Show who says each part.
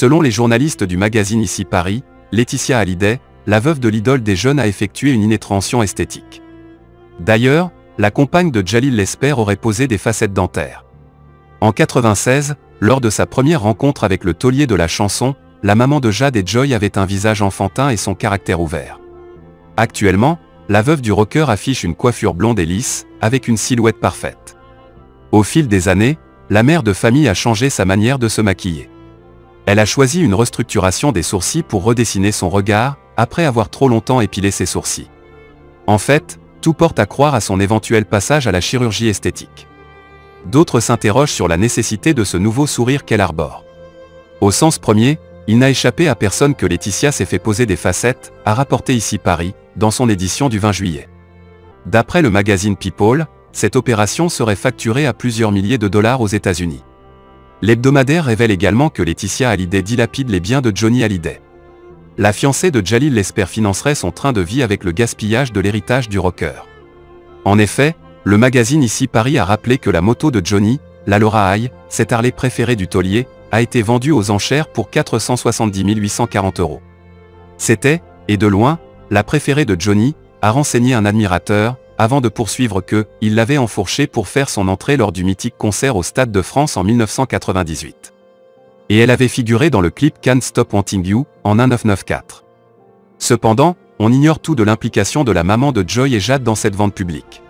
Speaker 1: Selon les journalistes du magazine Ici Paris, Laetitia Hallyday, la veuve de l'idole des jeunes a effectué une inétransion esthétique. D'ailleurs, la compagne de Jalil Lesper aurait posé des facettes dentaires. En 96, lors de sa première rencontre avec le taulier de la chanson, la maman de Jade et Joy avait un visage enfantin et son caractère ouvert. Actuellement, la veuve du rocker affiche une coiffure blonde et lisse, avec une silhouette parfaite. Au fil des années, la mère de famille a changé sa manière de se maquiller. Elle a choisi une restructuration des sourcils pour redessiner son regard, après avoir trop longtemps épilé ses sourcils. En fait, tout porte à croire à son éventuel passage à la chirurgie esthétique. D'autres s'interrogent sur la nécessité de ce nouveau sourire qu'elle arbore. Au sens premier, il n'a échappé à personne que Laetitia s'est fait poser des facettes, a rapporté ici Paris, dans son édition du 20 juillet. D'après le magazine People, cette opération serait facturée à plusieurs milliers de dollars aux États-Unis. L'hebdomadaire révèle également que Laetitia Hallyday dilapide les biens de Johnny Hallyday. La fiancée de Jalil Lesper financerait son train de vie avec le gaspillage de l'héritage du rocker. En effet, le magazine Ici Paris a rappelé que la moto de Johnny, la Laura High, cette Harley préférée du taulier, a été vendue aux enchères pour 470 840 euros. C'était, et de loin, la préférée de Johnny, a renseigné un admirateur, avant de poursuivre que, il l'avait enfourchée pour faire son entrée lors du mythique concert au Stade de France en 1998. Et elle avait figuré dans le clip Can't Stop Wanting You, en 1994. Cependant, on ignore tout de l'implication de la maman de Joy et Jade dans cette vente publique.